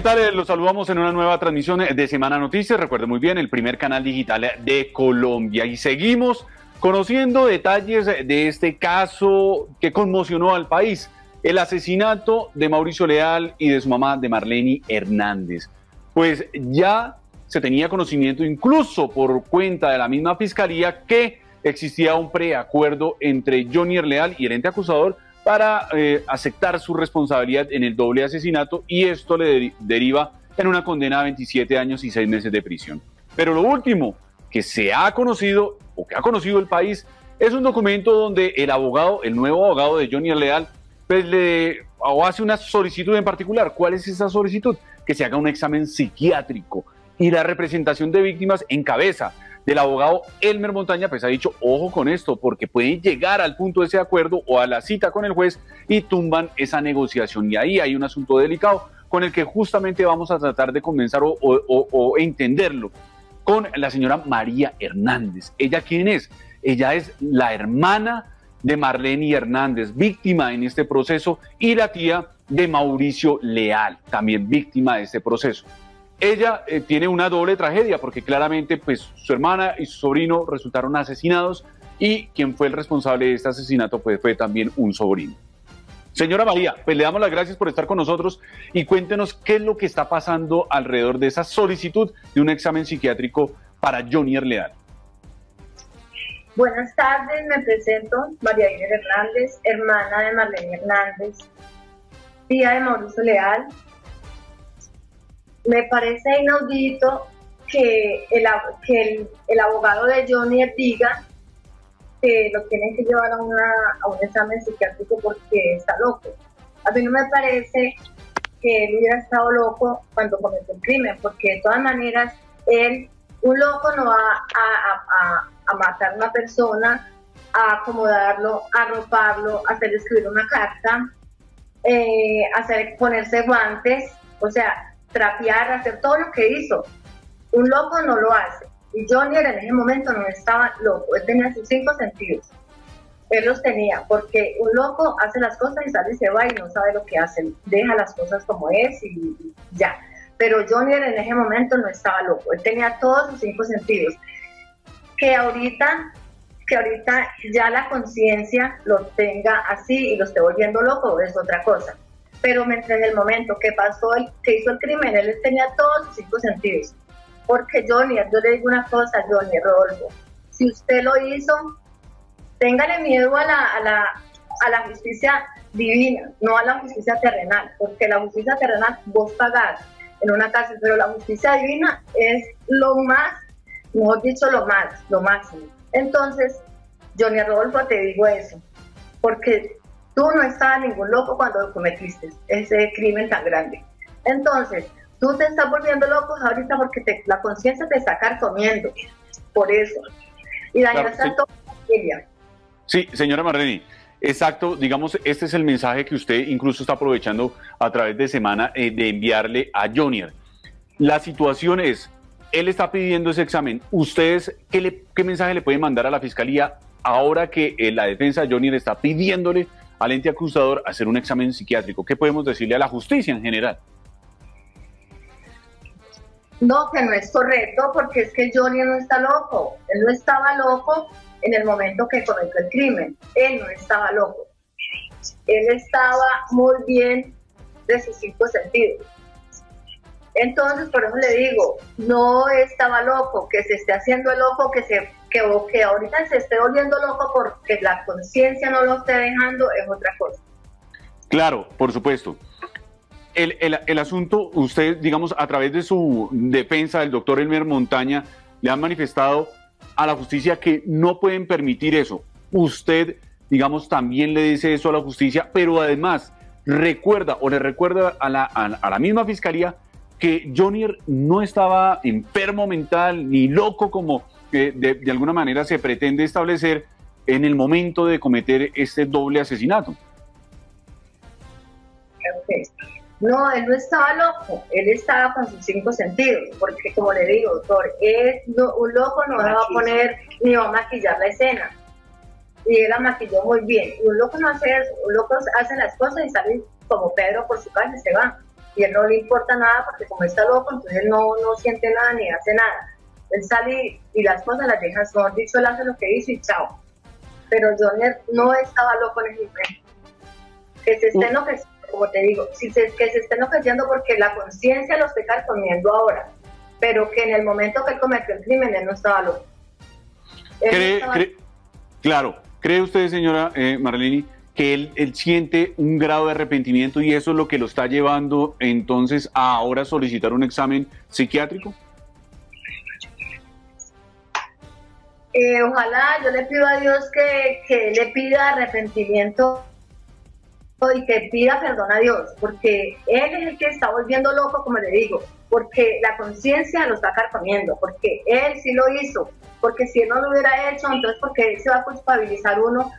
¿Qué tal? Los saludamos en una nueva transmisión de Semana Noticias. Recuerde muy bien, el primer canal digital de Colombia. Y seguimos conociendo detalles de este caso que conmocionó al país. El asesinato de Mauricio Leal y de su mamá, de Marlene Hernández. Pues ya se tenía conocimiento, incluso por cuenta de la misma fiscalía, que existía un preacuerdo entre Johnny Leal y el ente acusador para eh, aceptar su responsabilidad en el doble asesinato y esto le deriva en una condena a 27 años y 6 meses de prisión. Pero lo último que se ha conocido o que ha conocido el país es un documento donde el abogado, el nuevo abogado de Johnny Leal, pues le hace una solicitud en particular. ¿Cuál es esa solicitud? Que se haga un examen psiquiátrico y la representación de víctimas en cabeza del abogado Elmer Montaña, pues ha dicho, ojo con esto, porque pueden llegar al punto de ese acuerdo o a la cita con el juez y tumban esa negociación. Y ahí hay un asunto delicado con el que justamente vamos a tratar de comenzar o, entenderlo con la señora María Hernández. ¿Ella quién es? Ella es la hermana de Marlene Hernández, víctima en este proceso, y la tía de Mauricio Leal, también víctima de este proceso ella eh, tiene una doble tragedia porque claramente pues su hermana y su sobrino resultaron asesinados y quien fue el responsable de este asesinato pues, fue también un sobrino. Señora María, pues le damos las gracias por estar con nosotros y cuéntenos qué es lo que está pasando alrededor de esa solicitud de un examen psiquiátrico para Johnny Leal. Buenas tardes, me presento María Inés Hernández, hermana de Marlene Hernández, tía de Mauricio Leal, me parece inaudito que el, que el, abogado de Johnny diga que lo tienen que llevar a, una, un examen psiquiátrico porque está loco. A mí no me parece que él hubiera estado loco cuando cometió el crimen, porque de todas maneras, él, un loco no va a, matar a una persona, a acomodarlo, a arroparlo, a hacer escribir una carta, eh, hacer ponerse guantes, o sea, trapear, hacer todo lo que hizo. Un loco no lo hace. Y Johnny en ese momento no estaba loco, él tenía sus cinco sentidos. Él los tenía, porque un loco hace las cosas y sale y se va y no sabe lo que hace, deja las cosas como es y, ya. Pero Johnny en ese momento no estaba loco, él tenía todos sus cinco sentidos. Que ahorita, que ahorita ya la conciencia lo tenga así y lo esté volviendo loco es otra cosa pero mientras en el momento que pasó, el, que hizo el crimen, él tenía todos sus cinco sentidos. Porque Johnny, yo le digo una cosa, Johnny, Rodolfo, si usted lo hizo, téngale miedo a la, a la, a la justicia divina, no a la justicia terrenal, porque la justicia terrenal vos pagás en una cárcel, pero la justicia divina es lo más, mejor dicho, lo más, lo máximo. Entonces, Johnny Rodolfo, te digo eso, porque Tú no estabas ningún loco cuando cometiste ese crimen tan grande. Entonces, tú te estás volviendo loco ahorita porque la conciencia te está carcomiendo. Por eso. Y dañas claro, toda la familia. Sí, señora Marlene. Exacto, digamos, este es el mensaje que usted incluso está aprovechando a través de semana eh, de enviarle a Jonier. La situación es, él está pidiendo ese examen. ¿Ustedes qué, qué mensaje le pueden mandar a la fiscalía ahora que eh, la defensa de Jonier está pidiéndole al ente acusador hacer un examen psiquiátrico. ¿Qué podemos decirle a la justicia en general? No, que no es correcto porque es que Johnny no está loco. Él no estaba loco en el momento que cometió el crimen. Él no estaba loco. Él estaba muy bien de sus cinco sentidos. Entonces, por eso le digo, no estaba loco, que se esté haciendo loco, que se que, que ahorita se esté volviendo loco porque la conciencia no lo esté dejando es otra cosa. Claro, por supuesto. El, el, el, asunto, usted, digamos, a través de su defensa, el doctor Elmer Montaña, le han manifestado a la justicia que no pueden permitir eso. Usted, digamos, también le dice eso a la justicia, pero además recuerda o le recuerda a la, a la misma fiscalía que Johnny no estaba enfermo mental ni loco como que de, alguna manera se pretende establecer en el momento de cometer este doble asesinato. No, él no estaba loco, él estaba con sus cinco sentidos, porque como le digo, doctor, un loco no va a poner ni va a maquillar la escena. Y él la maquilló muy bien. Y un loco no hace eso, un loco hace las cosas y sale como Pedro por su casa y se va. y él no le importa nada porque como está loco, entonces él no, no siente nada ni hace nada. Él sale y las cosas las deja, son dicho, él hace lo que hizo y chao. Pero Johnny no estaba loco en ese momento. Que se esté enloqueciendo, como te digo, si se, que se esté enloqueciendo porque la conciencia lo esté carcomiendo ahora, pero que en el momento que él cometió el crimen él no estaba loco. claro, ¿cree usted, señora eh, Marlene, que él, él, siente un grado de arrepentimiento y eso es lo que lo está llevando entonces a ahora solicitar un examen psiquiátrico? Eh, ojalá, yo le pido a Dios que, que le pida arrepentimiento y que pida perdón a Dios, porque Él es el que está volviendo loco, como le digo, porque la conciencia lo está carcomiendo, porque Él sí lo hizo, porque si Él no lo hubiera hecho, entonces porque Él se va a culpabilizar uno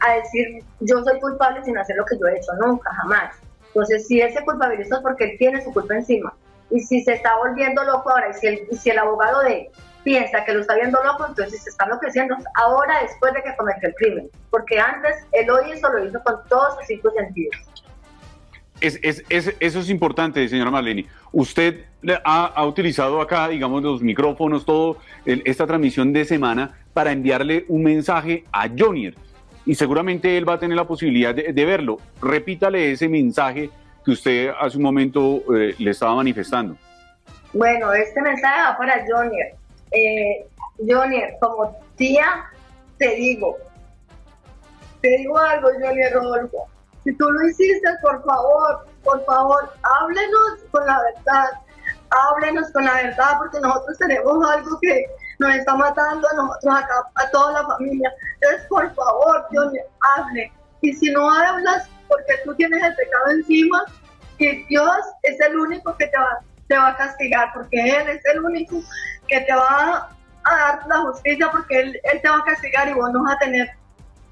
a decir yo soy culpable sin hacer lo que yo he hecho, nunca, jamás. Entonces si Él se culpabiliza es porque Él tiene su culpa encima. Y si se está volviendo loco ahora, y si el, si el abogado de piensa que lo está viendo loco, entonces se está enloqueciendo ahora después de que cometió el crimen, porque antes él lo hizo, lo hizo con todos sus cinco sentidos. Es, es, es, eso es importante, señora Marlene. Usted ha, ha, utilizado acá, digamos, los micrófonos, todo, esta transmisión de semana para enviarle un mensaje a Jonier. Y seguramente él va a tener la posibilidad de, de verlo. Repítale ese mensaje que usted hace un momento eh, le estaba manifestando. Bueno, este mensaje va para Jonier eh, como tía, te digo, te digo algo, Johnny Rodolfo. Si tú lo hiciste, por favor, por favor, háblenos con la verdad. Háblenos con la verdad, porque nosotros tenemos algo que nos está matando a nosotros a toda la familia. Entonces, por favor, Johnny, hable. Y si no hablas, porque tú tienes el pecado encima, que Dios es el único que te va a castigar, porque Él es el único que te va a dar la justicia porque él, te va a castigar y vos no vas a tener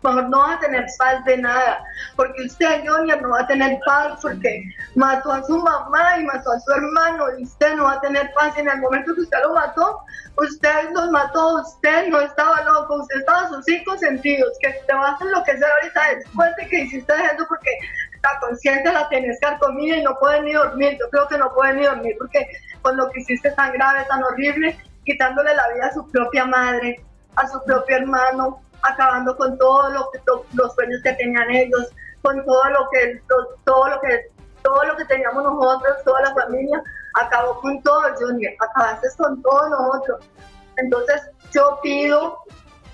no vas a tener paz de nada, porque usted, Junior, no va a tener paz porque mató a su mamá y mató a su hermano y usted no va a tener paz. Y en el momento que usted lo mató, usted los mató, usted no estaba loco, usted estaba a sus cinco sentidos, que te vas a enloquecer ahorita después de que hiciste eso porque la conciencia la tienes carcomida y no puedes ni dormir. Yo creo que no puedes ni dormir porque con lo que hiciste tan grave, tan horrible, quitándole la vida a su propia madre, a su propio hermano, acabando con todos lo los sueños que tenían ellos, con todo lo que todo lo que todo lo que teníamos nosotros, toda la familia, acabó con todo, Junior, acabaste con todos nosotros. Entonces yo pido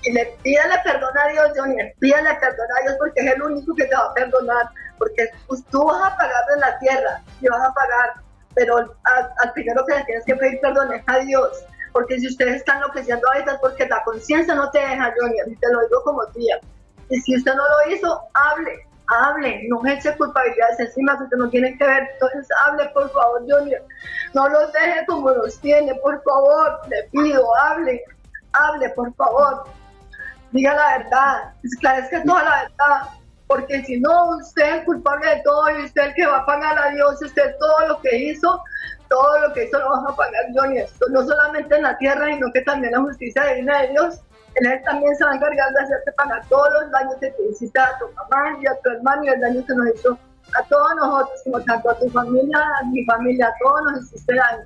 y le pídale perdón a Dios, Junior, pídale perdón a Dios porque es el único que te va a perdonar, porque tú vas a pagar en la tierra y vas a pagar, pero al, primero que le tienes que pedir perdón es a Dios, porque si ustedes están enloqueciendo ahorita es porque la conciencia no te deja, Junior, y te lo digo como tía. Y si usted no lo hizo, hable, hable, no eche culpabilidades encima que usted no tiene que ver, entonces hable por favor, Junior, no los deje como los tiene, por favor, le pido, hable, hable, por favor diga la verdad, esclarezca toda la verdad, porque si no, usted es culpable de todo y usted es el que va a pagar a Dios, usted todo lo que hizo, todo lo que hizo lo va a pagar Dios, y esto no solamente en la tierra, sino que también la justicia divina de Dios, él también se va a encargar de hacerte pagar todos los daños que te hiciste a tu mamá y a tu hermano y el daño que nos hizo a todos nosotros, como tanto a tu familia, a mi familia, a todos nos hiciste daño.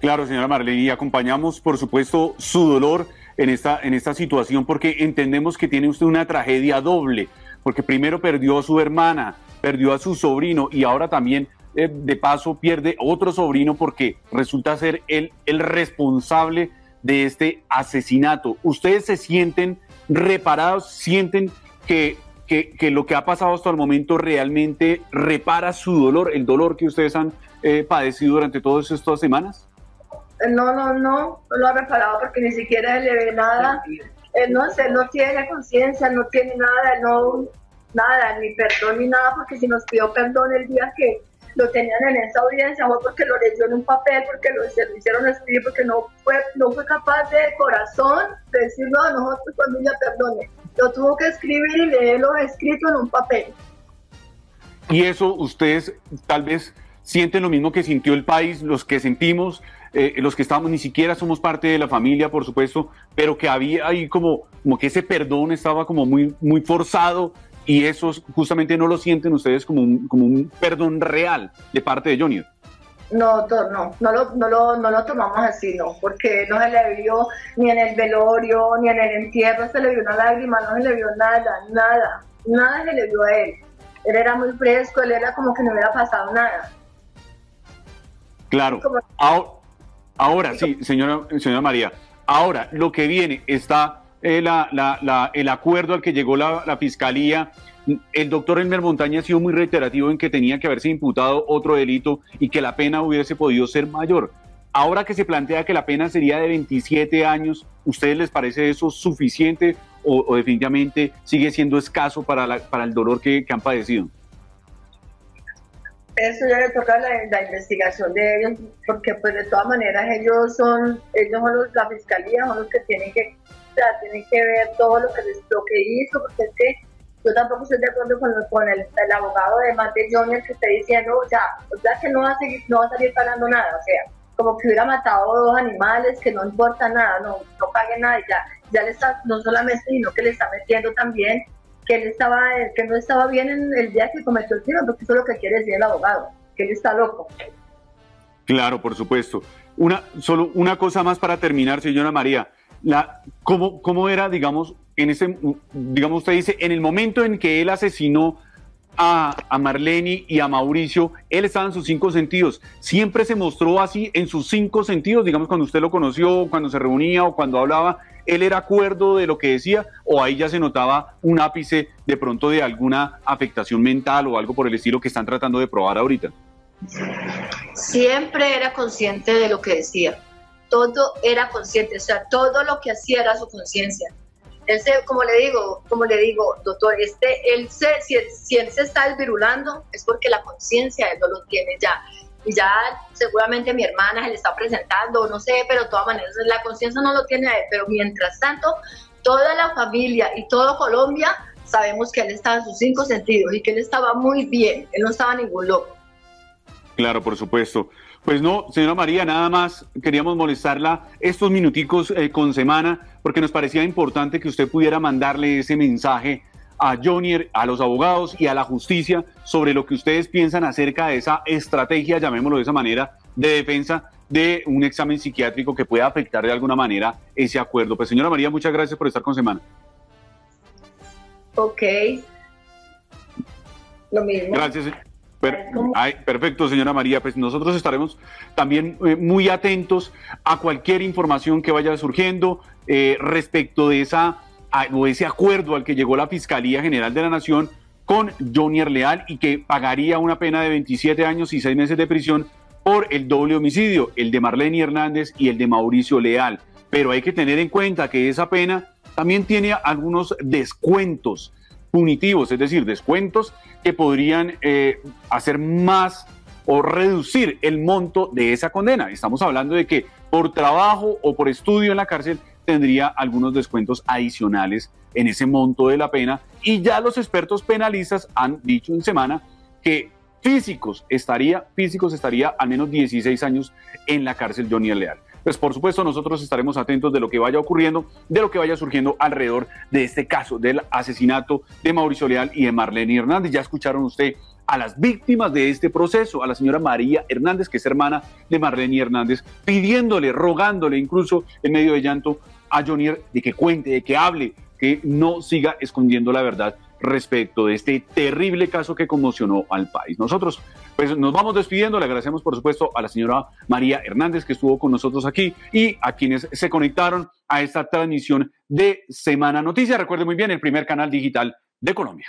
Claro, señora Marlene, y acompañamos, por supuesto, su dolor en esta, en esta situación porque entendemos que tiene usted una tragedia doble, porque primero perdió a su hermana, perdió a su sobrino y ahora también eh, de paso pierde otro sobrino porque resulta ser él el responsable de este asesinato. ¿Ustedes se sienten reparados? ¿Sienten que, que, lo que ha pasado hasta el momento realmente repara su dolor, el dolor que ustedes han eh, padecido durante todas estas semanas? no, no, no, no lo ha reparado porque ni siquiera le ve nada. No, él no tiene conciencia, no tiene nada, no, nada, ni perdón ni nada, porque si nos pidió perdón el día que lo tenían en esa audiencia fue porque lo leyó en un papel, porque lo, se lo hicieron escribir, porque no fue, no fue capaz de corazón de decir, no, nosotros familia perdone. Lo tuvo que escribir y leerlo escrito en un papel. Y eso ustedes tal vez sienten lo mismo que sintió el país, los que sentimos, eh, los que estamos, ni siquiera somos parte de la familia, por supuesto, pero que había ahí como, como que ese perdón estaba como muy, muy forzado y eso justamente no lo sienten ustedes como un, como un perdón real de parte de Johnny. No, no, no lo, no, lo, no lo tomamos así, no, porque no se le vio ni en el velorio, ni en el entierro se le vio una lágrima, no se le vio nada, nada, nada se le vio a él. Él era muy fresco, él era como que no hubiera pasado nada. Claro. Ahora, sí, señora, señora María, ahora lo que viene está eh, el acuerdo al que llegó la, fiscalía. El doctor Elmer Montaña ha sido muy reiterativo en que tenía que haberse imputado otro delito y que la pena hubiese podido ser mayor. Ahora que se plantea que la pena sería de 27 años, ¿ustedes les parece eso suficiente o, definitivamente sigue siendo escaso para, para el dolor que han padecido? Eso ya le toca la, investigación de ellos, porque pues de todas maneras ellos son, ellos son los, la fiscalía, son los que tienen que, tienen que ver todo lo que, lo que hizo, porque es que yo tampoco estoy de acuerdo con, con el, abogado de Matt Johnny que está diciendo, o sea, o sea que no va a seguir, no va a salir pagando nada, o sea, como que hubiera matado dos animales, que no importa nada, no, no pague nada, ya, ya le está, no solamente, sino que le está metiendo también que él estaba, que no estaba bien en el día que cometió el crimen, porque eso es lo que quiere decir el abogado, que él está loco. Claro, por supuesto. Una, solo una cosa más para terminar, señora María. La, ¿cómo, ¿Cómo era, digamos, en ese, digamos, usted dice, en el momento en que él asesinó a, a, Marlene y a Mauricio, él estaba en sus cinco sentidos. Siempre se mostró así en sus cinco sentidos, digamos, cuando usted lo conoció, cuando se reunía o cuando hablaba, él era acuerdo de lo que decía o ahí ya se notaba un ápice de pronto de alguna afectación mental o algo por el estilo que están tratando de probar ahorita? Siempre era consciente de lo que decía. Todo era consciente, o sea, todo lo que hacía era su conciencia. Él se, como le digo, como le digo, doctor, este, él se, si, si él se está desvirulando es porque la conciencia él no lo tiene ya y ya seguramente mi hermana se le está presentando, no sé, pero de todas maneras la conciencia no lo tiene pero mientras tanto, toda la familia y todo Colombia sabemos que él estaba en sus cinco sentidos y que él estaba muy bien, él no estaba ningún loco. Claro, por supuesto. Pues no, señora María, nada más queríamos molestarla estos minuticos eh, con semana porque nos parecía importante que usted pudiera mandarle ese mensaje a Jonier, a los abogados y a la justicia sobre lo que ustedes piensan acerca de esa estrategia, llamémoslo de esa manera, de defensa de un examen psiquiátrico que pueda afectar de alguna manera ese acuerdo. Pues señora María, muchas gracias por estar con Semana. Ok. Lo mismo. Gracias. Perfecto, señora María. Pues nosotros estaremos también eh, muy atentos a cualquier información que vaya surgiendo eh, respecto de esa o ese acuerdo al que llegó la Fiscalía General de la Nación con Johnny Leal y que pagaría una pena de 27 años y 6 meses de prisión por el doble homicidio, el de Marlene Hernández y el de Mauricio Leal. Pero hay que tener en cuenta que esa pena también tiene algunos descuentos punitivos, es decir, descuentos que podrían eh, hacer más o reducir el monto de esa condena. Estamos hablando de que por trabajo o por estudio en la cárcel tendría algunos descuentos adicionales en ese monto de la pena. Y ya los expertos penalistas han dicho en semana que físicos estaría, físicos estaría al menos 16 años en la cárcel Johnny Leal. Pues por supuesto nosotros estaremos atentos de lo que vaya ocurriendo, de lo que vaya surgiendo alrededor de este caso del asesinato de Mauricio Leal y de Marlene Hernández. Ya escucharon usted a las víctimas de este proceso, a la señora María Hernández, que es hermana de Marlene Hernández, pidiéndole, rogándole incluso en medio de llanto a Jonier de que cuente, de que hable, que no siga escondiendo la verdad respecto de este terrible caso que conmocionó al país. Nosotros, pues nos vamos despidiendo, le agradecemos por supuesto a la señora María Hernández que estuvo con nosotros aquí y a quienes se conectaron a esta transmisión de Semana Noticias. Recuerde muy bien, el primer canal digital de Colombia.